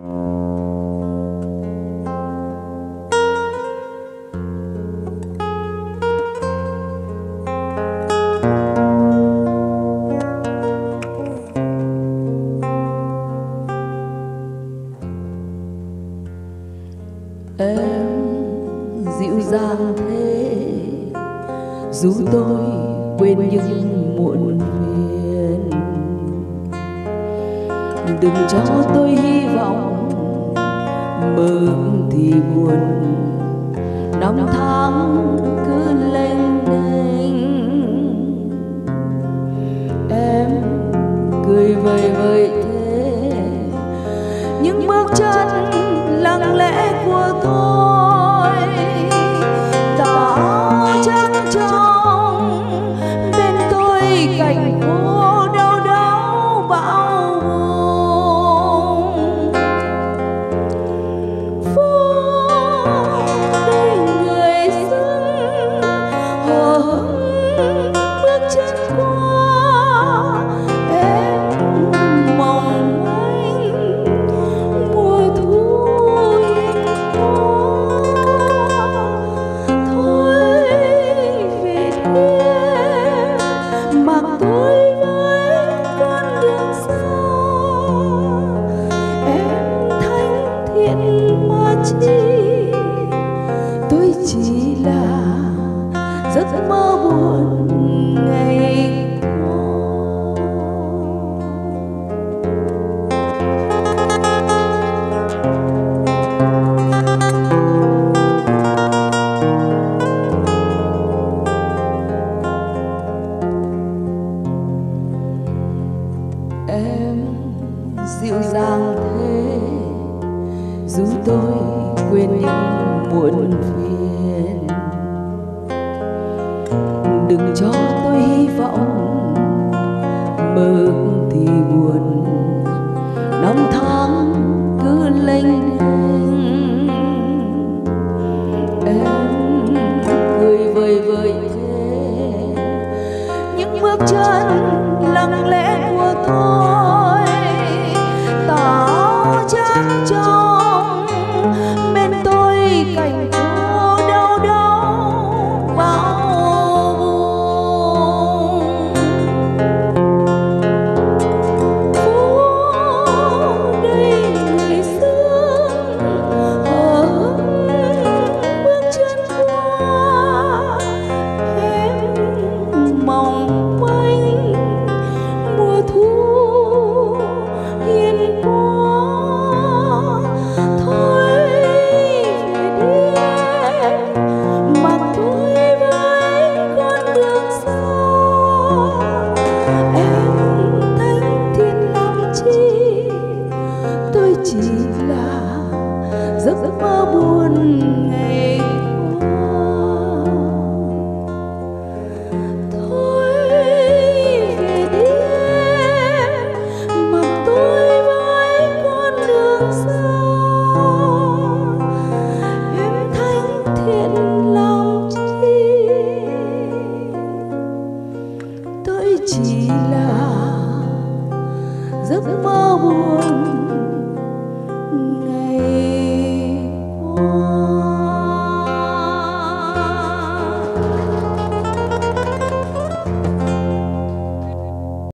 Em dịu dàng thế, dù tôi quên những muộn phiền. Đừng cho tôi hi bước thì buồn. Năm tháng cứ lênh đênh. Em cười vời vời thế. Những bước chân lặng lẽ của tôi tỏ chắc cho giấc mơ buồn ngày em dịu dàng thế dù tôi quên những buồn phiền đừng cho tôi hy vọng. ước mơ